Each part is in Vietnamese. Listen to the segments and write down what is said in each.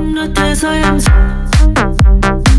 chẳng nghĩ gì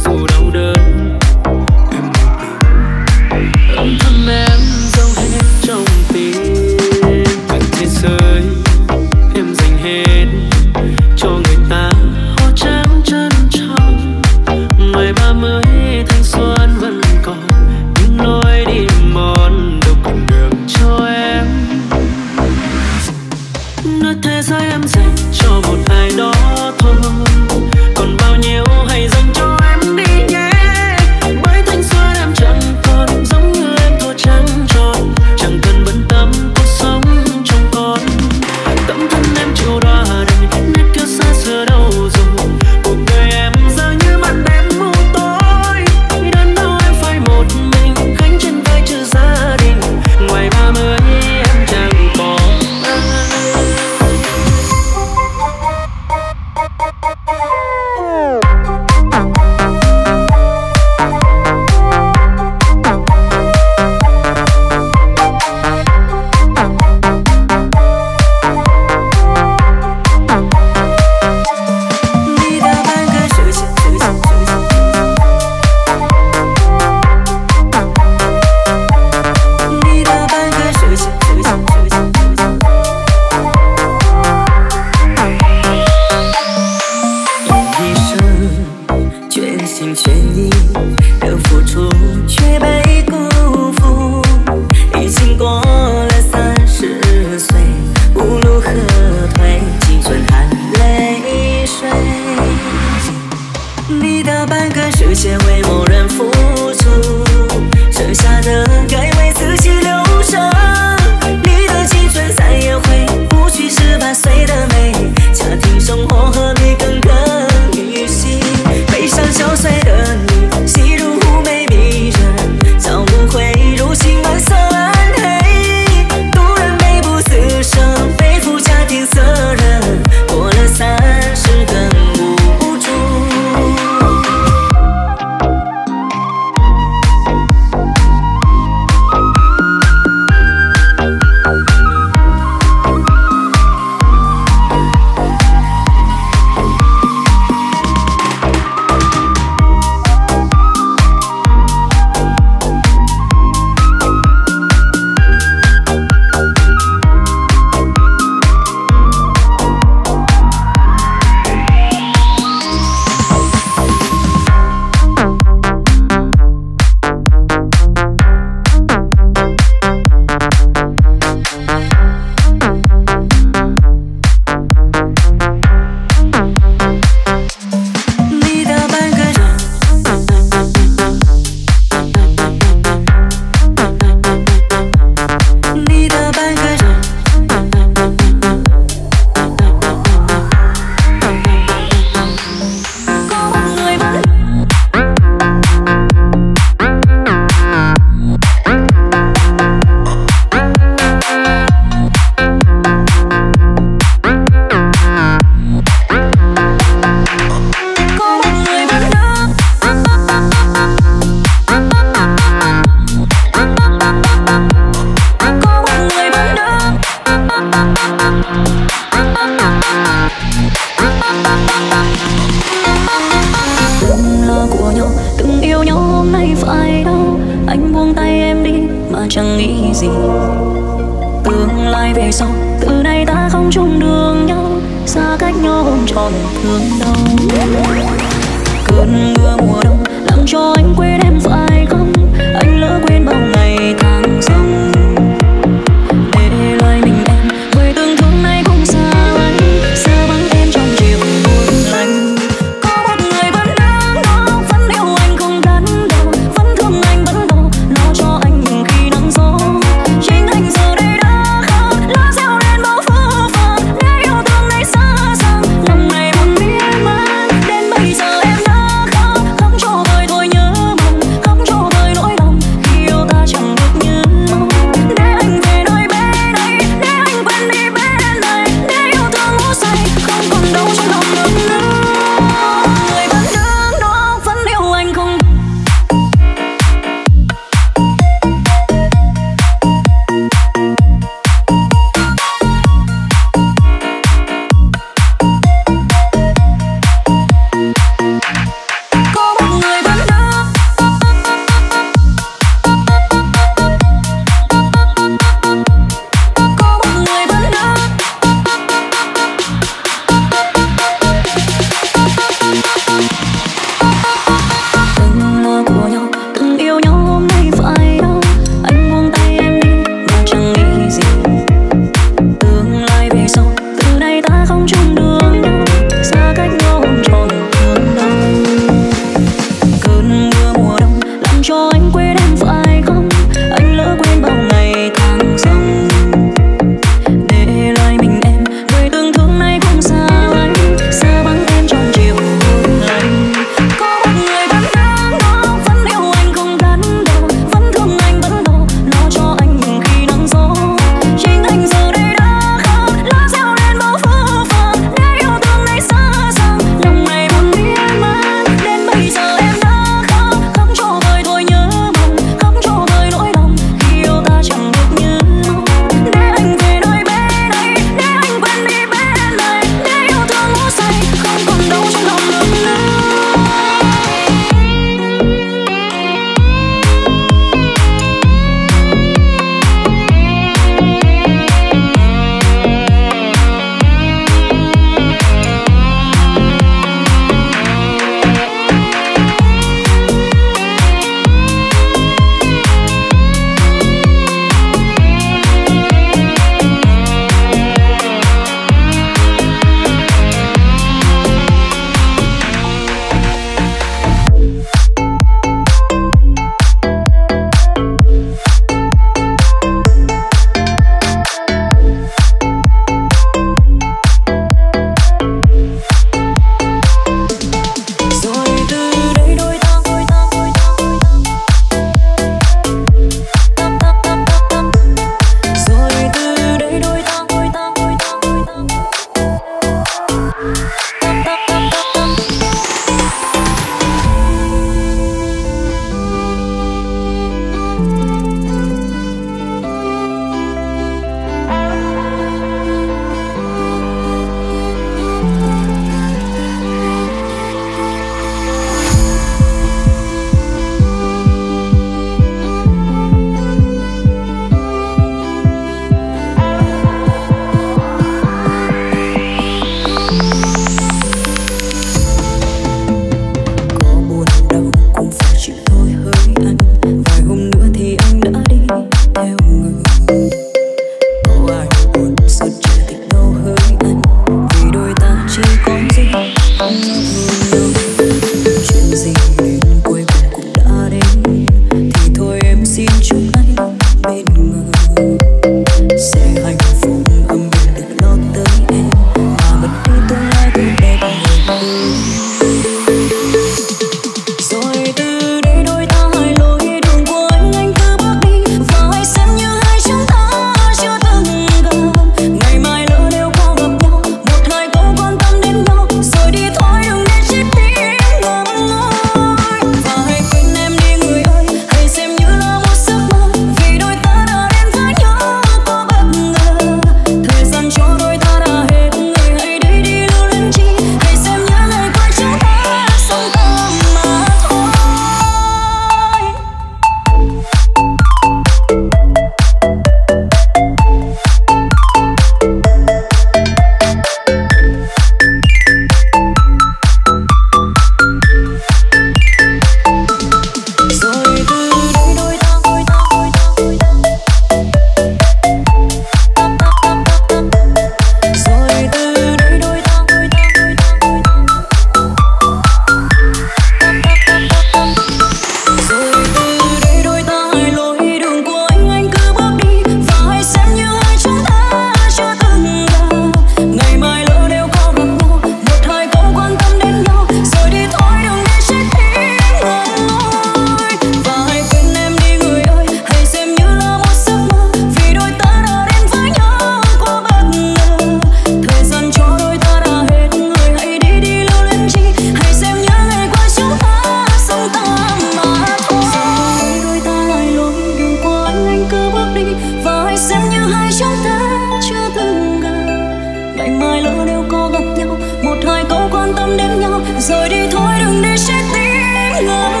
tâm đến nhau rồi đi thôi đừng để trái tim ngừng.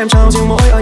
Em trao riêng mỗi anh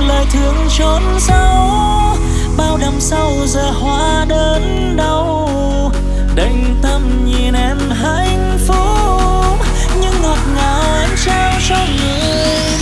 lời thương trốn sâu, bao năm sau giờ hóa đớn đau. Đành tâm nhìn em hạnh phúc, những ngọt ngào em trao cho người